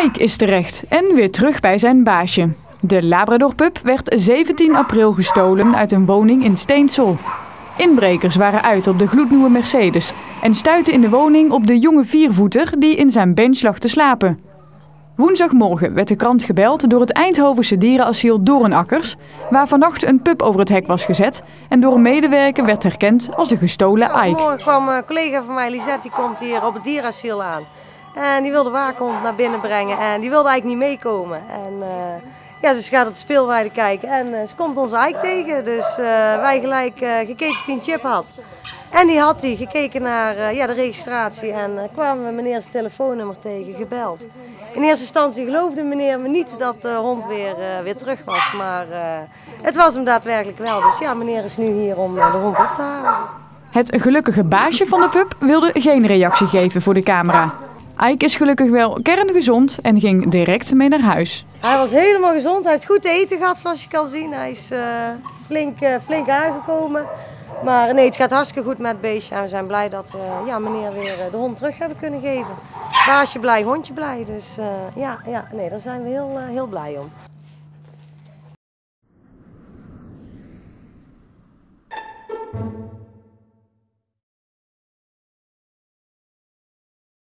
Ike is terecht en weer terug bij zijn baasje. De Labrador-pup werd 17 april gestolen uit een woning in Steensel. Inbrekers waren uit op de gloednieuwe Mercedes en stuitten in de woning op de jonge viervoeter die in zijn bench lag te slapen. Woensdagmorgen werd de krant gebeld door het Eindhovense dierenasiel Doornakkers, waar vannacht een pup over het hek was gezet en door een medewerker werd herkend als de gestolen Ike. Morgen kwam een collega van mij, Lisette, die komt hier op het dierasiel aan. En die wilde waakhond naar binnen brengen en die wilde eigenlijk niet meekomen. En uh, ja, dus ze gaat op de speelweide kijken en uh, ze komt onze Ike tegen. Dus uh, wij gelijk gekeken of hij een chip had. En die had hij gekeken naar ja, de registratie en kwamen we meneer zijn telefoonnummer tegen, gebeld. In eerste instantie geloofde meneer me niet dat de hond weer, weer terug was, maar het was hem daadwerkelijk wel. Dus ja, meneer is nu hier om de hond op te halen. Het gelukkige baasje van de pup wilde geen reactie geven voor de camera. Ike is gelukkig wel kerngezond en ging direct mee naar huis. Hij was helemaal gezond. Hij heeft goed eten gehad, zoals je kan zien. Hij is eh, flink, eh, flink aangekomen. Maar nee, het gaat hartstikke goed met het beestje. En we zijn blij dat we ja, meneer weer de hond terug hebben kunnen geven. Baasje blij, hondje blij. Dus ja, ja, nee, daar zijn we heel, heel blij om.